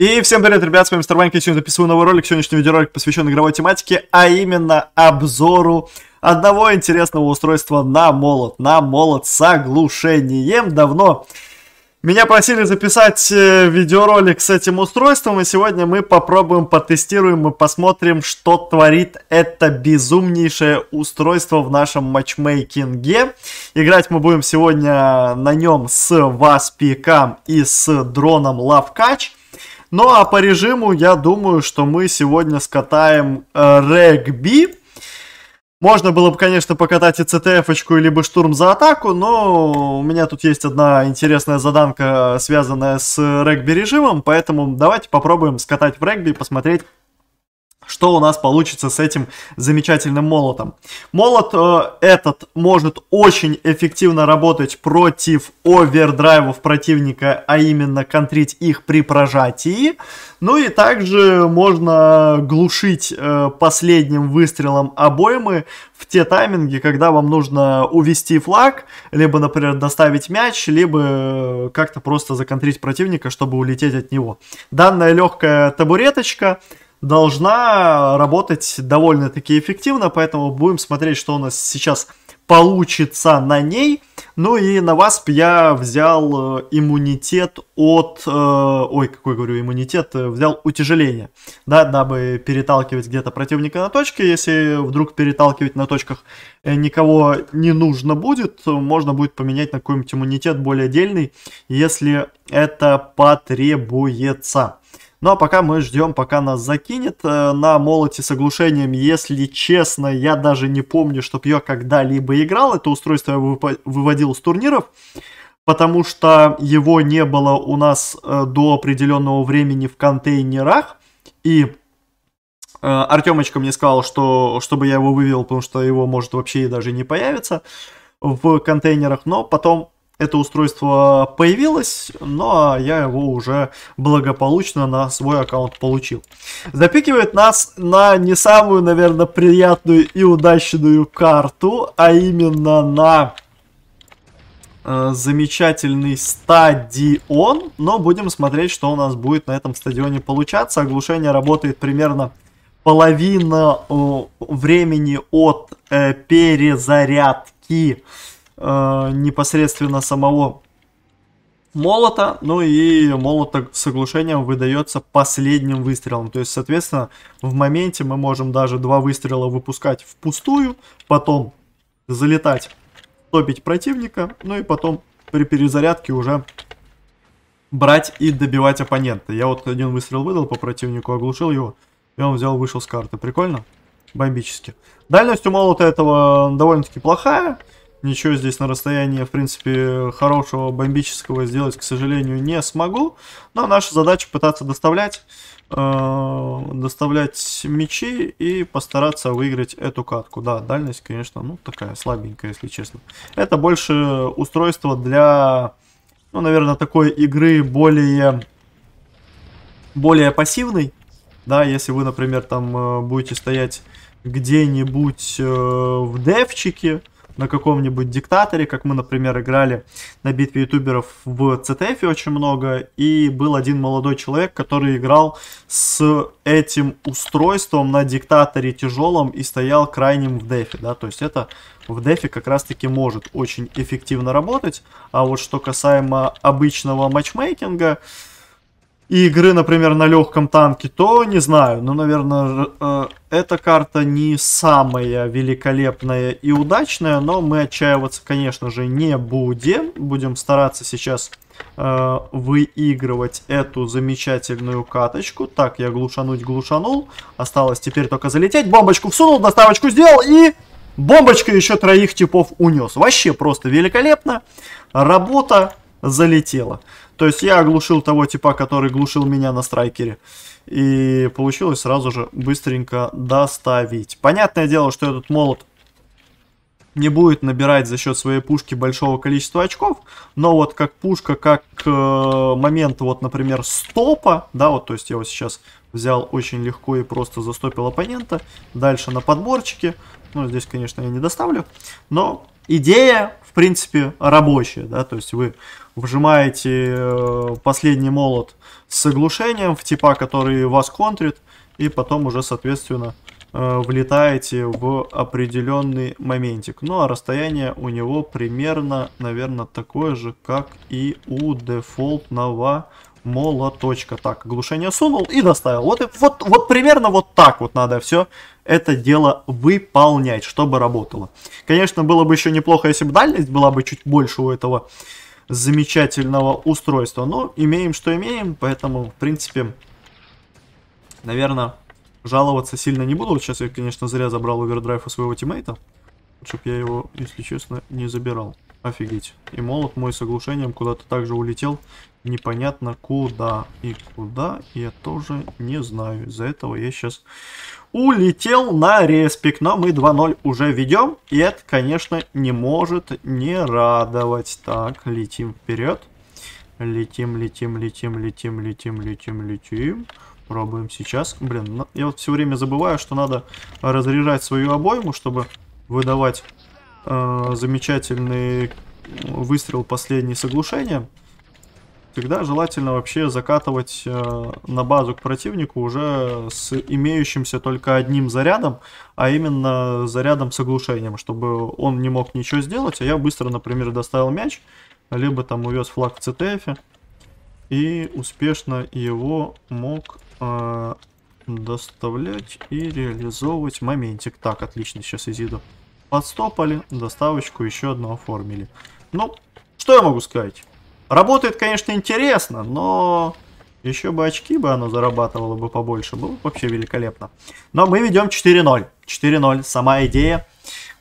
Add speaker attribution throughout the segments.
Speaker 1: И всем привет, ребят, с вами Мистер Ванька, сегодня записываю новый ролик, сегодняшний видеоролик посвящен игровой тематике, а именно обзору одного интересного устройства на молот, на молот с оглушением. Давно меня просили записать э, видеоролик с этим устройством, и сегодня мы попробуем, потестируем и посмотрим, что творит это безумнейшее устройство в нашем матчмейкинге. Играть мы будем сегодня на нем с Васпиком и с дроном Лавкач. Ну а по режиму я думаю, что мы сегодня скатаем э, регби. Можно было бы, конечно, покатать и CTF-очку, либо штурм за атаку, но у меня тут есть одна интересная заданка, связанная с регби-режимом, поэтому давайте попробуем скатать в регби и посмотреть, что у нас получится с этим замечательным молотом. Молот э, этот может очень эффективно работать против овердрайвов противника, а именно контрить их при прожатии. Ну и также можно глушить э, последним выстрелом обоймы в те тайминги, когда вам нужно увести флаг, либо, например, доставить мяч, либо э, как-то просто законтрить противника, чтобы улететь от него. Данная легкая табуреточка должна работать довольно-таки эффективно, поэтому будем смотреть, что у нас сейчас получится на ней. Ну и на Васп я взял э, иммунитет от... Э, ой, какой говорю иммунитет? Э, взял утяжеление, да, дабы переталкивать где-то противника на точке. Если вдруг переталкивать на точках никого не нужно будет, можно будет поменять на какой-нибудь иммунитет более дельный, если это потребуется. Ну а пока мы ждем, пока нас закинет э, на молоте с оглушением. Если честно, я даже не помню, чтобы я когда-либо играл. Это устройство я выводил с турниров, потому что его не было у нас э, до определенного времени в контейнерах. И э, Артемочка мне сказал, что чтобы я его вывел, потому что его может вообще и даже не появиться в контейнерах. Но потом это устройство появилось, но я его уже благополучно на свой аккаунт получил. Запикивает нас на не самую, наверное, приятную и удачную карту, а именно на э, замечательный стадион, но будем смотреть, что у нас будет на этом стадионе получаться. Оглушение работает примерно половина э, времени от э, перезарядки непосредственно самого молота, ну и молота с оглушением выдается последним выстрелом. То есть, соответственно, в моменте мы можем даже два выстрела выпускать впустую, потом залетать, топить противника, ну и потом при перезарядке уже брать и добивать оппонента. Я вот один выстрел выдал по противнику, оглушил его, и он взял, вышел с карты. Прикольно? Бомбически. Дальность у молота этого довольно-таки плохая. Ничего здесь на расстоянии, в принципе, хорошего бомбического сделать, к сожалению, не смогу. Но наша задача пытаться доставлять, э, доставлять мячи и постараться выиграть эту катку. Да, дальность, конечно, ну такая слабенькая, если честно. Это больше устройство для, ну, наверное, такой игры более, более пассивной. Да, если вы, например, там э, будете стоять где-нибудь э, в девчике, на каком-нибудь диктаторе, как мы, например, играли на битве ютуберов в CTF очень много, и был один молодой человек, который играл с этим устройством на диктаторе тяжелом и стоял крайним в дефе, да, то есть это в дефе как раз-таки может очень эффективно работать, а вот что касаемо обычного матчмейкинга, и игры, например, на легком танке, то не знаю. Ну, наверное, э, эта карта не самая великолепная и удачная, но мы отчаиваться, конечно же, не будем. Будем стараться сейчас э, выигрывать эту замечательную каточку. Так, я глушануть глушанул. Осталось теперь только залететь. Бомбочку всунул, доставочку сделал и... Бомбочка еще троих типов унес. Вообще просто великолепно. Работа залетела. То есть я оглушил того типа, который глушил меня на страйкере. И получилось сразу же быстренько доставить. Понятное дело, что этот молот не будет набирать за счет своей пушки большого количества очков, но вот как пушка, как э, момент, вот, например, стопа, да, вот, то есть я вот сейчас взял очень легко и просто застопил оппонента, дальше на подборчике, ну, здесь, конечно, я не доставлю, но идея, в принципе, рабочая, да, то есть вы вжимаете э, последний молот с оглушением в типа, который вас контрит, и потом уже, соответственно, э, влетаете в определенный моментик. Ну, а расстояние у него примерно, наверное, такое же, как и у дефолтного молоточка. Так, оглушение сунул и доставил. Вот, вот, вот примерно вот так вот надо все это дело выполнять, чтобы работало. Конечно, было бы еще неплохо, если бы дальность была бы чуть больше у этого замечательного устройства. Но имеем, что имеем, поэтому, в принципе, наверное, жаловаться сильно не буду. Вот сейчас я, конечно, зря забрал овердрайв у своего тиммейта. Чтоб я его, если честно, не забирал. Офигеть. И молот мой с оглушением куда-то также улетел. Непонятно куда. И куда я тоже не знаю. Из-за этого я сейчас улетел на респик. Но мы 2-0 уже ведем. И это, конечно, не может не радовать. Так, летим вперед. Летим, летим, летим, летим, летим, летим, летим. Пробуем сейчас. Блин, я вот все время забываю, что надо разряжать свою обойму, чтобы выдавать э, замечательный выстрел последний с оглушением. Тогда желательно вообще закатывать э, на базу к противнику уже с имеющимся только одним зарядом, а именно зарядом с оглушением, чтобы он не мог ничего сделать, а я быстро, например, доставил мяч, либо там увез флаг в CTF и успешно его мог э, доставлять и реализовывать моментик. Так, отлично, сейчас изиду подстопали, доставочку еще одну оформили. Ну, что я могу сказать? Работает, конечно, интересно, но еще бы очки бы оно зарабатывало бы побольше. Было бы вообще великолепно. Но мы ведем 4-0. 4-0. Сама идея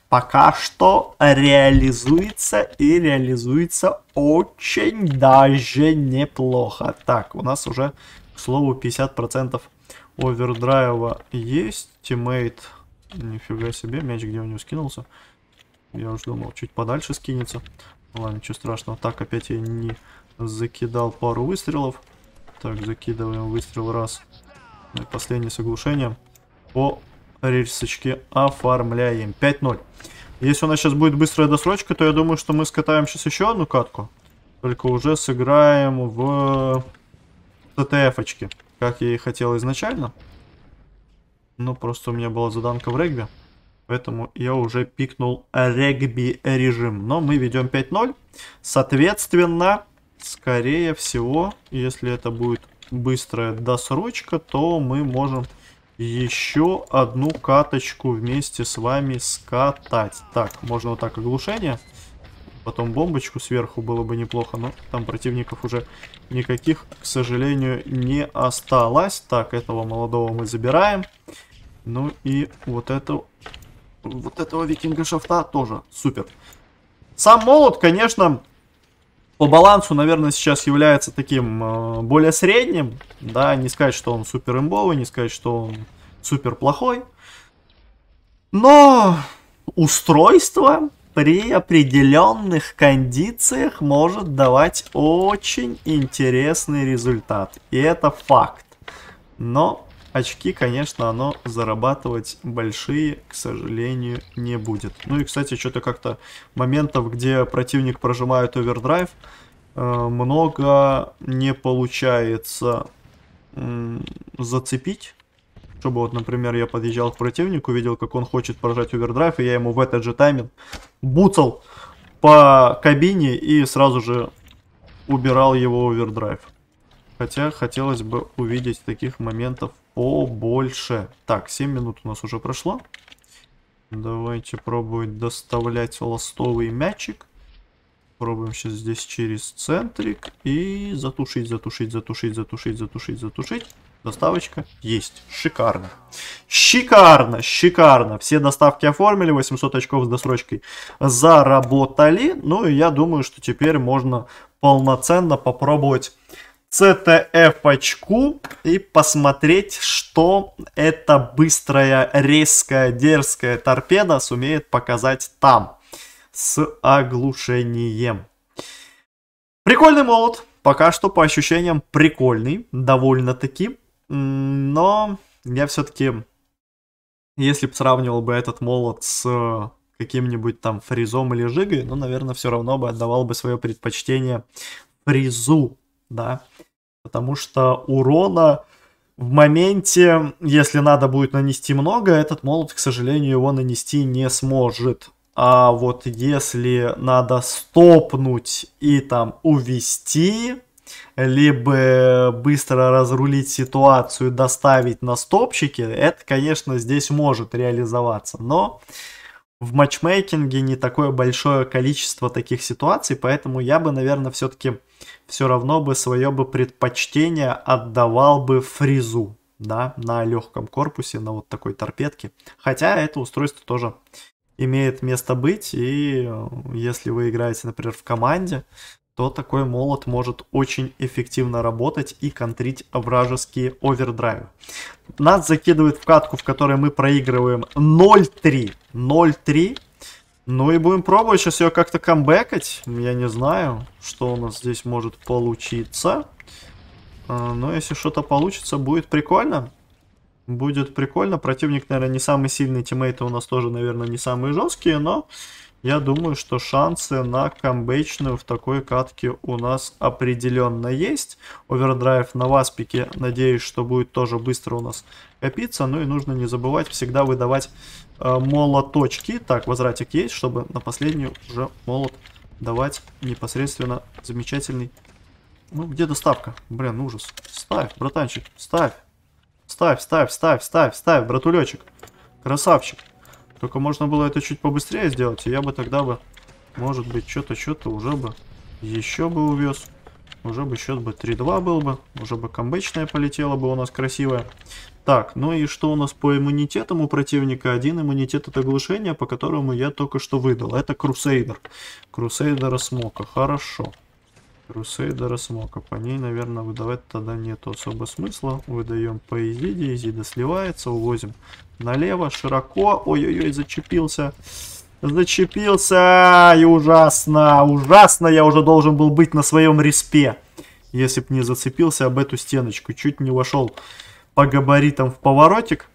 Speaker 1: пока что реализуется и реализуется очень даже неплохо. Так, у нас уже, к слову, 50% овердрайва есть. Тиммейт, нифига себе, мяч где у него скинулся. Я уже думал, чуть подальше скинется. Ладно, ничего страшного. Так, опять я не закидал пару выстрелов. Так, закидываем выстрел раз. И последнее с. По рельсочке оформляем. 5-0. Если у нас сейчас будет быстрая досрочка, то я думаю, что мы скатаем сейчас еще одну катку. Только уже сыграем в ТТФ-очке, как я и хотел изначально. Ну, просто у меня была заданка в регби. Поэтому я уже пикнул регби режим. Но мы ведем 5-0. Соответственно, скорее всего, если это будет быстрая досрочка, то мы можем еще одну каточку вместе с вами скатать. Так, можно вот так оглушение. Потом бомбочку сверху было бы неплохо, но там противников уже никаких, к сожалению, не осталось. Так, этого молодого мы забираем. Ну и вот эту вот этого викинга шафта тоже супер. Сам молот, конечно, по балансу, наверное, сейчас является таким э, более средним. Да, не сказать, что он супер имбовый, не сказать, что он супер плохой. Но устройство при определенных кондициях может давать очень интересный результат. И это факт. Но очки, конечно, оно зарабатывать большие, к сожалению, не будет. Ну и, кстати, что-то как-то моментов, где противник прожимает овердрайв, э, много не получается зацепить. Чтобы вот, например, я подъезжал к противнику, видел, как он хочет прожать овердрайв, и я ему в этот же тайминг буцал по кабине и сразу же убирал его овердрайв. Хотя хотелось бы увидеть таких моментов побольше. Так, 7 минут у нас уже прошло. Давайте пробовать доставлять ластовый мячик. Пробуем сейчас здесь через центрик. И затушить, затушить, затушить, затушить, затушить, затушить. Доставочка есть. Шикарно. Шикарно, шикарно. Все доставки оформили, 800 очков с досрочкой заработали. Ну и я думаю, что теперь можно полноценно попробовать CTF-очку и посмотреть, что эта быстрая, резкая, дерзкая торпеда сумеет показать там с оглушением. Прикольный молот. Пока что по ощущениям прикольный, довольно-таки. Но я все-таки, если бы сравнивал бы этот молот с каким-нибудь там фризом или жигой, но, наверное, все равно бы отдавал бы свое предпочтение фризу, да. Потому что урона в моменте, если надо будет нанести много, этот молот, к сожалению, его нанести не сможет. А вот если надо стопнуть и там увести, либо быстро разрулить ситуацию, доставить на стопчике, это, конечно, здесь может реализоваться. Но в матчмейкинге не такое большое количество таких ситуаций, поэтому я бы, наверное, все-таки все равно бы свое бы предпочтение отдавал бы фризу, да, на легком корпусе, на вот такой торпедке. Хотя это устройство тоже имеет место быть, и э, если вы играете, например, в команде, то такой молот может очень эффективно работать и контрить вражеские овердрайвы. Нас закидывает в катку, в которой мы проигрываем 0-3. 0-3. Ну и будем пробовать сейчас ее как-то камбэкать. Я не знаю, что у нас здесь может получиться. А, но если что-то получится, будет прикольно. Будет прикольно. Противник, наверное, не самый сильный. Тиммейты у нас тоже, наверное, не самые жесткие. Но я думаю, что шансы на камбэчную в такой катке у нас определенно есть. Овердрайв на васпике, надеюсь, что будет тоже быстро у нас копиться. Ну и нужно не забывать всегда выдавать э, молоточки. Так, возвратик есть, чтобы на последнюю уже молот давать непосредственно замечательный... Ну, где доставка? Блин, ужас. Ставь, братанчик, ставь. Ставь, ставь, ставь, ставь, ставь, братулечек. Красавчик. Только можно было это чуть побыстрее сделать, и я бы тогда бы, может быть, что-то, что-то уже бы еще бы увез. Уже бы счет бы 3-2 был бы, уже бы камбэчная полетела бы у нас красивая. Так, ну и что у нас по иммунитетам у противника? Один иммунитет от оглушения, по которому я только что выдал. Это Крусейдер. Крусейдера Смока. Хорошо. Крусейдера Смока. По ней, наверное, выдавать тогда нет особо смысла. Выдаем по Изиде. Изида сливается. Увозим налево. Широко. Ой-ой-ой, зачепился. Зачепился. И ужасно. Ужасно я уже должен был быть на своем респе. Если б не зацепился об эту стеночку. Чуть не вошел по габаритам в поворотик.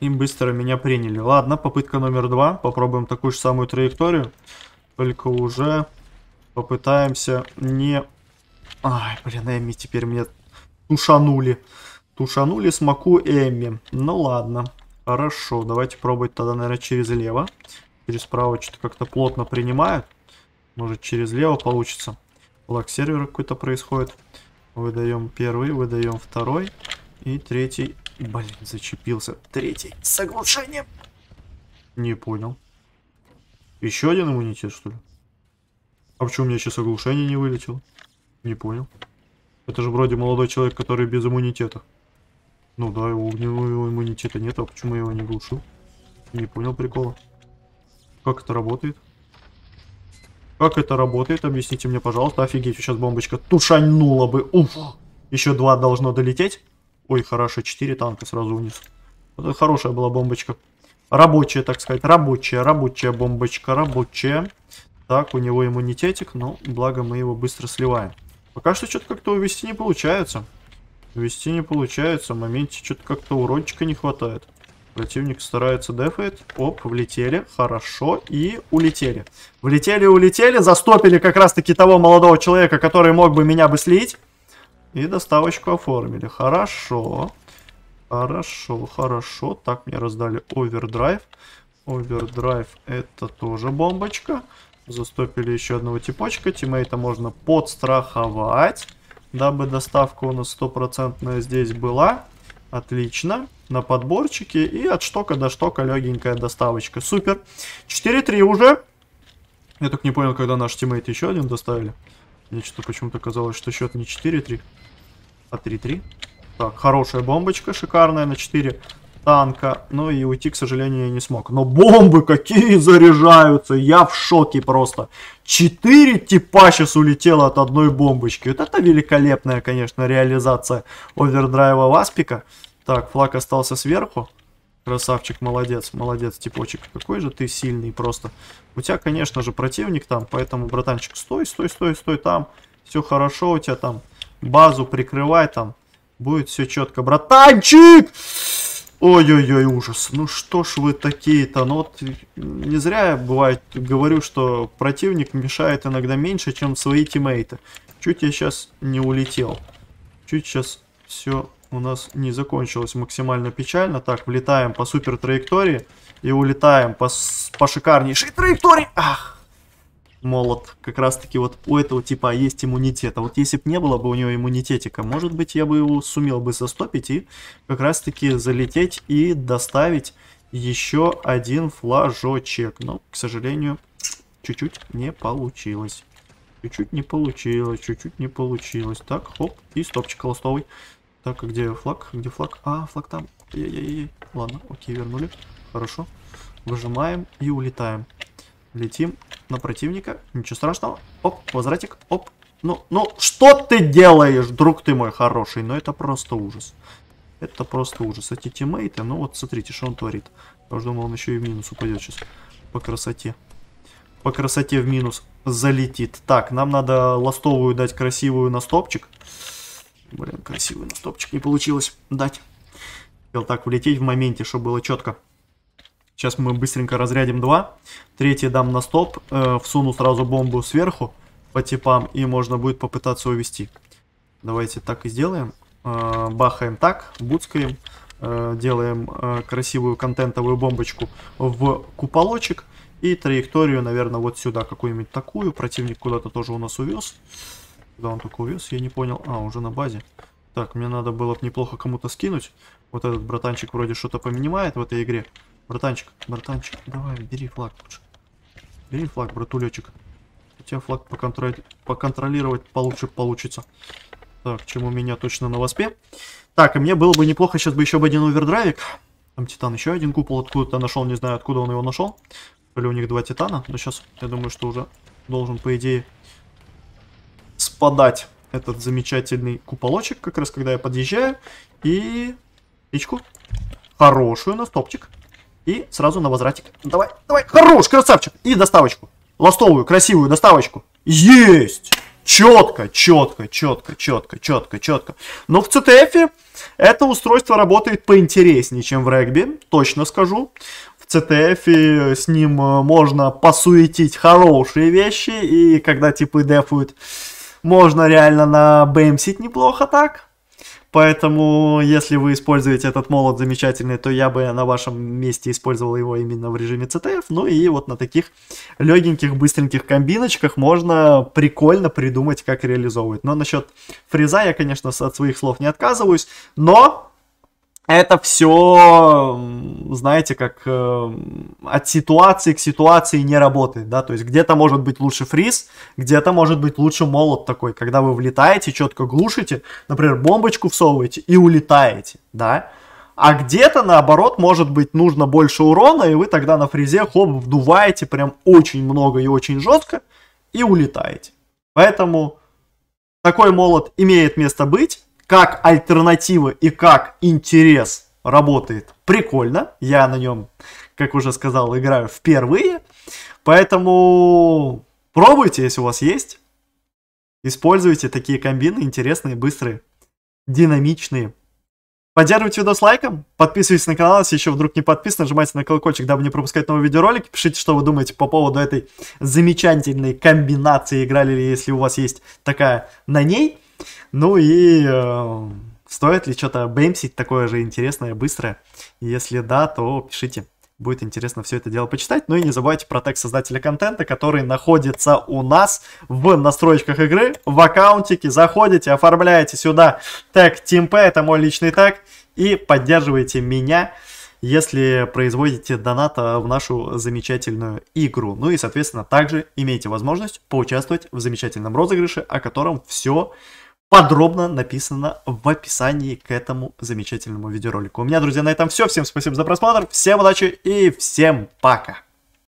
Speaker 1: И быстро меня приняли. Ладно, попытка номер два. Попробуем такую же самую траекторию. Только уже Попытаемся не... Ай, блин, Эмми теперь мне тушанули. Тушанули смоку Эмми. Ну ладно. Хорошо, давайте пробовать тогда, наверное, через лево. Через право что-то как-то плотно принимают. Может, через лево получится. Лак сервера какой-то происходит. Выдаем первый, выдаем второй. И третий. Блин, зачепился. Третий. С оглушением. Не понял. Еще один иммунитет, что ли? А почему у меня сейчас оглушение не вылетело? Не понял. Это же вроде молодой человек, который без иммунитета. Ну да, его, у него иммунитета нет, а почему я его не глушил? Не понял прикола. Как это работает? Как это работает? Объясните мне, пожалуйста. Офигеть, сейчас бомбочка тушанула бы. Уф! Еще два должно долететь. Ой, хорошо, четыре танка сразу вниз. Это хорошая была бомбочка. Рабочая, так сказать. Рабочая, рабочая бомбочка, рабочая. Так, у него иммунитетик, но благо мы его быстро сливаем. Пока что что-то как-то увести не получается. Увести не получается. В моменте что-то как-то уродчика не хватает. Противник старается дефать. Оп, влетели. Хорошо. И улетели. Влетели, улетели. Застопили как раз-таки того молодого человека, который мог бы меня бы слить. И доставочку оформили. Хорошо. Хорошо, хорошо. Так, мне раздали овердрайв. Овердрайв это тоже бомбочка. Застопили еще одного типочка. Тиммейта можно подстраховать, дабы доставка у нас стопроцентная здесь была. Отлично. На подборчике. И от штока до штока легенькая доставочка. Супер. 4-3 уже. Я только не понял, когда наш тиммейт еще один доставили. Мне что-то почему-то казалось, что счет не 4-3, а 3-3. Так, хорошая бомбочка, шикарная на 4 танка. Ну и уйти, к сожалению, я не смог. Но бомбы какие заряжаются. Я в шоке просто. Четыре типа сейчас улетело от одной бомбочки. Вот это великолепная, конечно, реализация овердрайва Васпика. Так, флаг остался сверху. Красавчик, молодец, молодец, типочек. Какой же ты сильный просто. У тебя, конечно же, противник там, поэтому, братанчик, стой, стой, стой, стой там. Все хорошо у тебя там. Базу прикрывай там. Будет все четко. Братанчик! Ой-ой-ой, ужас. Ну что ж вы такие-то? Ну вот не зря бывает говорю, что противник мешает иногда меньше, чем свои тиммейты. Чуть я сейчас не улетел. Чуть сейчас все у нас не закончилось максимально печально. Так, влетаем по супер траектории и улетаем по, по шикарнейшей траектории. Ах! Молот. Как раз таки вот у этого типа есть иммунитет. А вот если бы не было бы у него иммунитетика, может быть я бы его сумел бы застопить и как раз таки залететь и доставить еще один флажочек. Но, к сожалению, чуть-чуть не получилось. Чуть-чуть не получилось, чуть-чуть не получилось. Так, хоп, и стопчик холостовый. Так, а где флаг? Где флаг? А, флаг там. Ай-яй-яй. Ладно, окей, вернули. Хорошо. Выжимаем и улетаем. Летим на противника. Ничего страшного. Оп, возвратик. Оп. Ну, ну, что ты делаешь, друг ты мой хороший? Ну, это просто ужас. Это просто ужас. Эти тиммейты, ну вот смотрите, что он творит. Я уже думал, он еще и в минус упадет сейчас. По красоте. По красоте в минус залетит. Так, нам надо ластовую дать красивую на стопчик. Блин, красивый на стопчик не получилось дать. Хотел так влететь в моменте, чтобы было четко. Сейчас мы быстренько разрядим два. Третий дам на стоп. Э, всуну сразу бомбу сверху по типам. И можно будет попытаться увести. Давайте так и сделаем. Э, бахаем так, буцкаем. Э, делаем э, красивую контентовую бомбочку в куполочек. И траекторию, наверное, вот сюда какую-нибудь такую. Противник куда-то тоже у нас увез. Куда он только увез, я не понял. А, уже на базе. Так, мне надо было бы неплохо кому-то скинуть. Вот этот братанчик вроде что-то поменяет в этой игре. Братанчик, братанчик, давай, бери флаг лучше. Бери флаг, братулечек. У тебя флаг поконтроль... поконтролировать получше получится. Так, чем у меня точно на воспе. Так, и мне было бы неплохо сейчас бы еще бы один овердрайвик. Там титан еще один купол откуда-то нашел, не знаю откуда он его нашел. Или у них два титана, но сейчас я думаю, что уже должен, по идее, спадать этот замечательный куполочек, как раз когда я подъезжаю. И... Ичку. Хорошую на стопчик. И сразу на возвратик. Давай, давай, хорош, красавчик. И доставочку. Ластовую, красивую доставочку. Есть! Четко, четко, четко, четко, четко, четко. Но в CTF это устройство работает поинтереснее, чем в регби, точно скажу. В CTF с ним э, можно посуетить хорошие вещи, и когда типы дефуют, можно реально на бэмсить неплохо так. Поэтому, если вы используете этот молот замечательный, то я бы на вашем месте использовал его именно в режиме CTF. Ну и вот на таких легеньких, быстреньких комбиночках можно прикольно придумать, как реализовывать. Но насчет фреза я, конечно, от своих слов не отказываюсь. Но это все, знаете, как э, от ситуации к ситуации не работает, да, то есть где-то может быть лучше фриз, где-то может быть лучше молот такой, когда вы влетаете, четко глушите, например, бомбочку всовываете и улетаете, да, а где-то, наоборот, может быть нужно больше урона, и вы тогда на фризе, хоп, вдуваете прям очень много и очень жестко, и улетаете. Поэтому такой молот имеет место быть, как альтернатива и как интерес работает прикольно. Я на нем, как уже сказал, играю впервые. Поэтому пробуйте, если у вас есть. Используйте такие комбины интересные, быстрые, динамичные. Поддерживайте видос лайком, подписывайтесь на канал, если еще вдруг не подписаны, нажимайте на колокольчик, дабы не пропускать новые видеоролики. Пишите, что вы думаете по поводу этой замечательной комбинации, играли ли, если у вас есть такая на ней. Ну и э, стоит ли что-то бэмсить такое же интересное, быстрое? Если да, то пишите. Будет интересно все это дело почитать. Ну и не забывайте про тег создателя контента, который находится у нас в настройках игры, в аккаунтике. Заходите, оформляете сюда тег TeamP, это мой личный тег, и поддерживайте меня если производите доната в нашу замечательную игру. Ну и, соответственно, также имеете возможность поучаствовать в замечательном розыгрыше, о котором все подробно написано в описании к этому замечательному видеоролику. У меня, друзья, на этом все. Всем спасибо за просмотр, всем удачи и всем пока!